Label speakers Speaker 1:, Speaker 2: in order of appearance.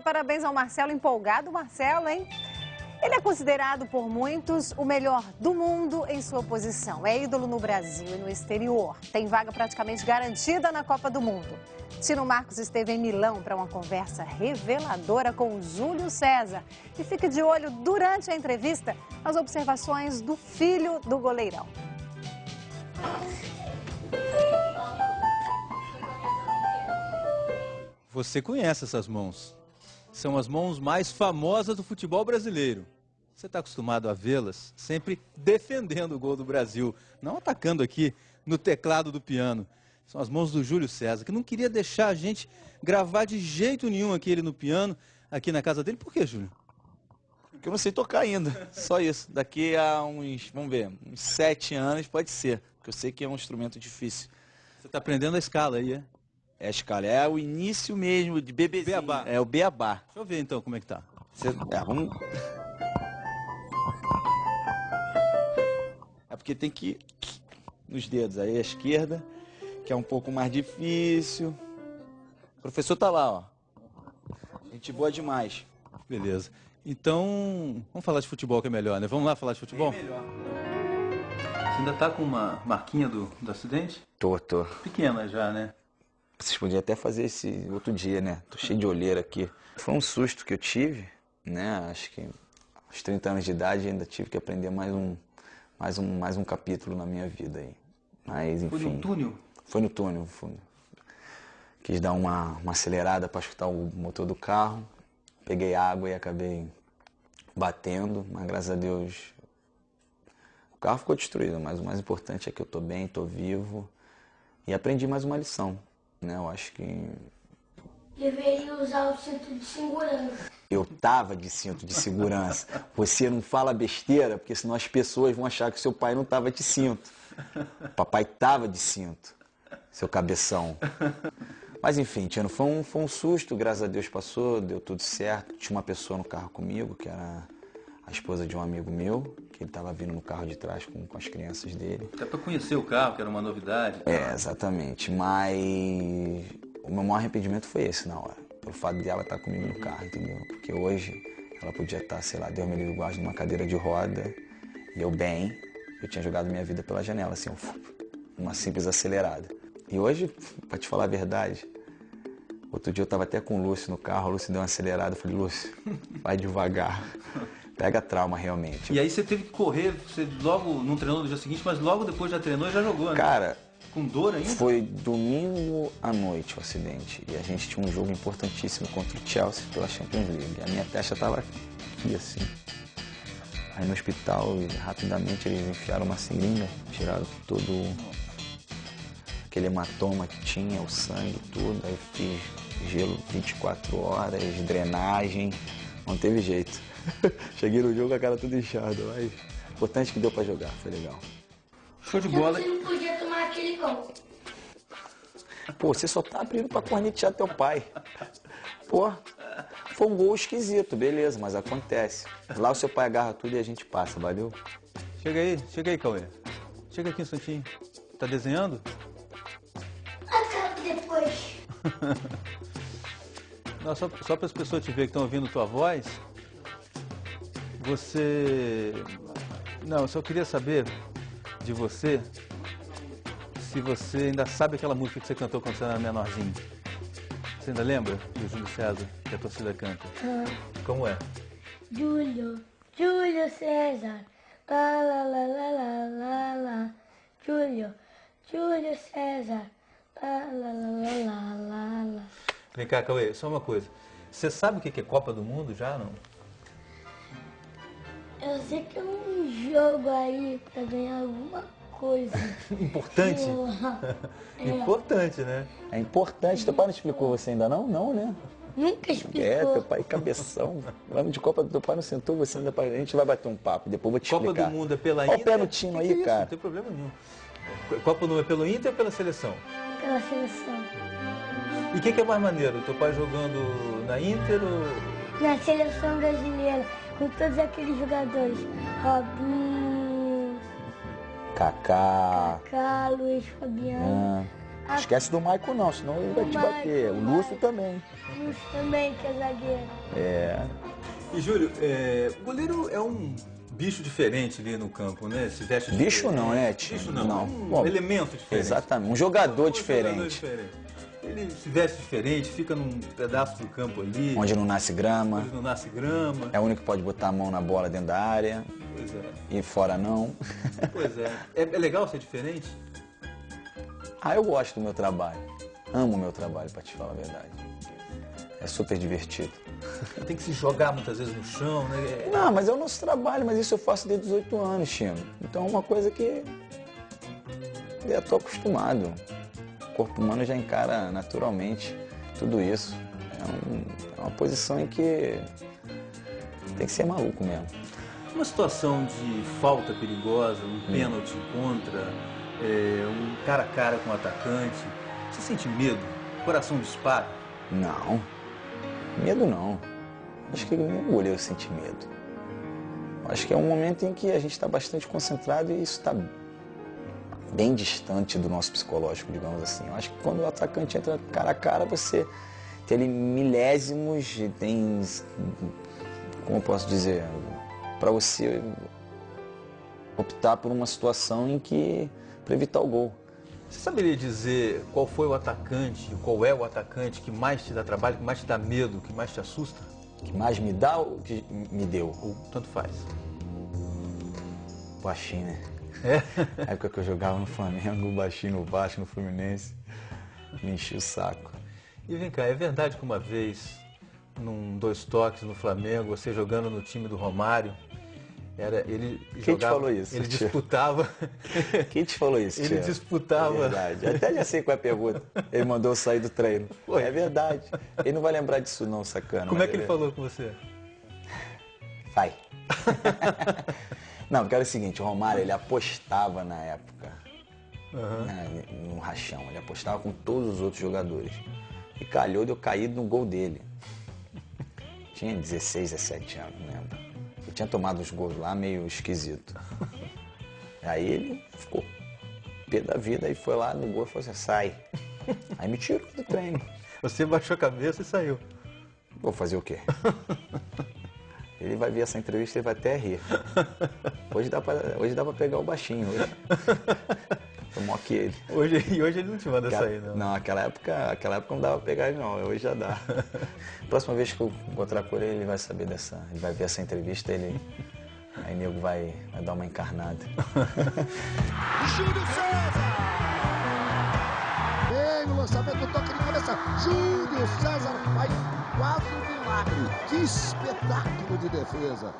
Speaker 1: parabéns ao Marcelo empolgado, Marcelo, hein? Ele é considerado por muitos o melhor do mundo em sua posição. É ídolo no Brasil e no exterior. Tem vaga praticamente garantida na Copa do Mundo. Tino Marcos esteve em Milão para uma conversa reveladora com Júlio César. E fique de olho durante a entrevista as observações do filho do goleirão.
Speaker 2: Você conhece essas mãos. São as mãos mais famosas do futebol brasileiro. Você está acostumado a vê-las sempre defendendo o gol do Brasil, não atacando aqui no teclado do piano. São as mãos do Júlio César, que não queria deixar a gente gravar de jeito nenhum aqui ele no piano, aqui na casa dele. Por que, Júlio?
Speaker 3: Porque eu não sei tocar ainda, só isso. Daqui a uns, vamos ver, uns sete anos pode ser, porque eu sei que é um instrumento difícil.
Speaker 2: Você está aprendendo a escala aí, é?
Speaker 3: É escala, é o início mesmo de bebezinho.
Speaker 2: Beabá.
Speaker 3: É o beabá.
Speaker 2: Deixa eu ver então como é que tá.
Speaker 3: Você, é, vamos... É porque tem que ir nos dedos. Aí a esquerda, que é um pouco mais difícil. O professor tá lá, ó. Gente boa demais.
Speaker 2: Beleza. Então, vamos falar de futebol que é melhor, né? Vamos lá falar de futebol?
Speaker 3: Bem melhor.
Speaker 2: Você ainda tá com uma marquinha do, do acidente?
Speaker 3: Tô, tô.
Speaker 2: Pequena já, né?
Speaker 3: Vocês podiam até fazer esse outro dia, né? Tô cheio de olheira aqui. Foi um susto que eu tive, né? Acho que aos 30 anos de idade ainda tive que aprender mais um, mais um, mais um capítulo na minha vida aí. Mas enfim.
Speaker 2: Foi no túnel?
Speaker 3: Foi no túnel. Foi... Quis dar uma, uma acelerada para escutar o motor do carro. Peguei água e acabei batendo, mas graças a Deus o carro ficou destruído, mas o mais importante é que eu tô bem, tô vivo e aprendi mais uma lição, né? Eu acho que
Speaker 4: Deveria usar o cinto de segurança.
Speaker 3: eu tava de cinto de segurança. Você não fala besteira, porque senão as pessoas vão achar que seu pai não tava de cinto. Papai tava de cinto, seu cabeção. Mas enfim, Tiano, foi um, foi um susto, graças a Deus passou, deu tudo certo. Tinha uma pessoa no carro comigo, que era a esposa de um amigo meu, que ele estava vindo no carro de trás com, com as crianças dele.
Speaker 2: Até para conhecer o carro, que era uma novidade.
Speaker 3: É, exatamente. Mas o meu maior arrependimento foi esse na hora. Pelo fato de ela estar comigo no carro, entendeu? Porque hoje ela podia estar, sei lá, Deus me livre guarde, numa cadeira de roda, e eu bem, eu tinha jogado minha vida pela janela, assim, um- uma simples acelerada. E hoje, pra te falar a verdade, outro dia eu tava até com o Lúcio no carro, o Lúcio deu uma acelerada, eu falei, Lúcio, vai devagar. Pega trauma realmente.
Speaker 2: E aí você teve que correr, você logo não treinou no dia seguinte, mas logo depois já treinou e já jogou, né?
Speaker 3: Cara,
Speaker 2: Com dor ainda?
Speaker 3: Foi domingo à noite o acidente. E a gente tinha um jogo importantíssimo contra o Chelsea pela Champions League. A minha testa tava aqui assim. Aí no hospital, rapidamente eles enfiaram uma seringa, tiraram todo aquele hematoma que tinha, o sangue, tudo. Aí eu fiz gelo 24 horas, drenagem, não teve jeito. Cheguei no jogo com a cara toda inchada, mas o importante é que deu pra jogar, foi legal.
Speaker 2: Show de bola.
Speaker 4: Você não podia tomar aquele gol.
Speaker 3: Pô, você só tá abrindo pra cornetear teu pai. Pô, foi um gol esquisito, beleza, mas acontece. Lá o seu pai agarra tudo e a gente passa, valeu?
Speaker 2: Chega aí, chega aí, Cauê. Chega aqui um instantinho. Tá desenhando?
Speaker 4: Acaba depois.
Speaker 2: Não, só só para as pessoas te ver que estão ouvindo tua voz, você. Não, eu só queria saber de você se você ainda sabe aquela música que você cantou quando você era menorzinho. Você ainda lembra do Júlio César, que a torcida canta? Como é?
Speaker 4: Júlio, Júlio César. Lá, lá, lá, lá, lá, lá. Júlio, Júlio César. Lá, lá, lá, lá, lá, lá.
Speaker 2: Vem cá, Cauê, só uma coisa. Você sabe o que que é Copa do Mundo já, não?
Speaker 4: Eu sei que é um jogo aí pra ganhar alguma coisa.
Speaker 2: Importante?
Speaker 4: Porra.
Speaker 2: Importante, né?
Speaker 3: É importante, teu pai não explicou você ainda não? Não, né?
Speaker 4: Nunca
Speaker 3: É,
Speaker 4: explicou.
Speaker 3: teu pai cabeção. Vamos de Copa do teu pai não sentou, você ainda. A gente vai bater um papo, depois vou te
Speaker 2: Copa
Speaker 3: explicar.
Speaker 2: do Mundo é pela
Speaker 3: Olha o
Speaker 2: Inter?
Speaker 3: pé no tino
Speaker 2: Que
Speaker 3: aí,
Speaker 2: que é
Speaker 3: cara.
Speaker 2: Não tem problema nenhum. Copa do Mundo é pelo Inter ou pela seleção?
Speaker 4: Pela seleção.
Speaker 2: E o que, que é mais maneiro? Teu pai jogando na Inter ou...
Speaker 4: Na seleção brasileira, com todos aqueles jogadores. Robinho,
Speaker 3: Kaká.
Speaker 4: Kaká, Luiz Fabiano.
Speaker 3: Ah, Esquece do Maicon não, senão ele vai
Speaker 4: O
Speaker 3: te bater. O Lúcio também.
Speaker 4: Lúcio também, que é zagueiro.
Speaker 3: É.
Speaker 2: E Júlio, é, o goleiro é um bicho diferente ali no campo, né? Se veste
Speaker 3: Bicho
Speaker 2: diferente.
Speaker 3: não, né, tio?
Speaker 2: Bicho não,
Speaker 3: Não.
Speaker 2: um
Speaker 3: Bom,
Speaker 2: elemento diferente.
Speaker 3: Exatamente. Um jogador
Speaker 2: Um
Speaker 3: diferente.
Speaker 2: jogador diferente. Ele se veste diferente, fica num pedaço do campo ali,
Speaker 3: Onde não nasce grama.
Speaker 2: onde não nasce grama.
Speaker 3: É o único que pode botar a mão na bola dentro da área.
Speaker 2: Pois é.
Speaker 3: E fora não.
Speaker 2: Pois é. é. é legal ser diferente?
Speaker 3: ah, eu gosto do meu trabalho. Amo o meu trabalho, pra te falar a verdade. É super divertido.
Speaker 2: Tem que se jogar muitas vezes no chão, né?
Speaker 3: Não, mas é o nosso trabalho, mas isso eu faço desde os 18 anos, Chino. Então é uma coisa que eu tô acostumado. O corpo humano já encara naturalmente tudo isso. É, um- é uma posição em que tem que ser maluco mesmo.
Speaker 2: Uma situação de falta perigosa, um pênalti contra, é, um cara a cara com o atacante. Você sente medo? O coração dispara?
Speaker 3: Não. Medo não. Acho que nenhum goleiro sente medo. Acho que é um momento em que a gente está bastante concentrado e isso está bem distante do nosso psicológico, digamos assim. Eu acho que quando o atacante entra cara a cara, você tem ali milésimos, tem, como eu posso dizer, para você optar por uma situação em que, para evitar o gol.
Speaker 2: Você saberia dizer qual foi o atacante, qual é o atacante que mais te dá trabalho, que mais te dá medo, que mais te assusta?
Speaker 3: Que mais me dá ou que me deu?
Speaker 2: Ou tanto faz?
Speaker 3: Baixinho, né?
Speaker 2: É?
Speaker 3: Na época que eu jogava no Flamengo, baixinho no Vasco, no Fluminense, me enchia o saco.
Speaker 2: E vem cá, é verdade que uma vez, num dois toques no Flamengo, você jogando no time do Romário, era ele
Speaker 3: Quem te
Speaker 2: jogava,
Speaker 3: falou isso,
Speaker 2: Ele
Speaker 3: tio?
Speaker 2: disputava,
Speaker 3: Quem te falou isso,
Speaker 2: ele disputava.
Speaker 3: É verdade. Até já sei qual é a pergunta. Ele mandou eu sair do treino.
Speaker 2: Foi.
Speaker 3: É verdade. Ele não vai lembrar disso não, sacana.
Speaker 2: Como é que ele falou com você?
Speaker 3: Vai. não, porque era o seguinte, o Romário, ele apostava na época né, no rachão. Ele apostava com todos os outros jogadores. E calhou de eu cair no gol dele. Tinha 16, 17 anos, não lembro. Eu tinha tomado uns gols lá meio esquisito. Aí ele ficou pé da vida e foi lá no gol e falou assim, sai. Aí me tirou do treino.
Speaker 2: Você baixou a cabeça e saiu.
Speaker 3: Vou fazer o quê? Ele vai ver essa entrevista e vai até rir. Hoje dá pra, hoje dá pra pegar o baixinho. Hoje. Tô maior que ele.
Speaker 2: Hoje, e hoje ele não te manda
Speaker 3: Aquela-
Speaker 2: sair, não.
Speaker 3: Não, aquela época, aquela época não dava pra pegar ele não, hoje já dá. Próxima vez que eu encontrar com ele, ele vai saber dessa. Ele vai ver essa entrevista, ele. Aí nego vai, vai dar uma encarnada.
Speaker 5: Júlio César! Vem o lançamento, toque de cabeça. Júlio César faz quase um milagre. Que espetáculo de defesa.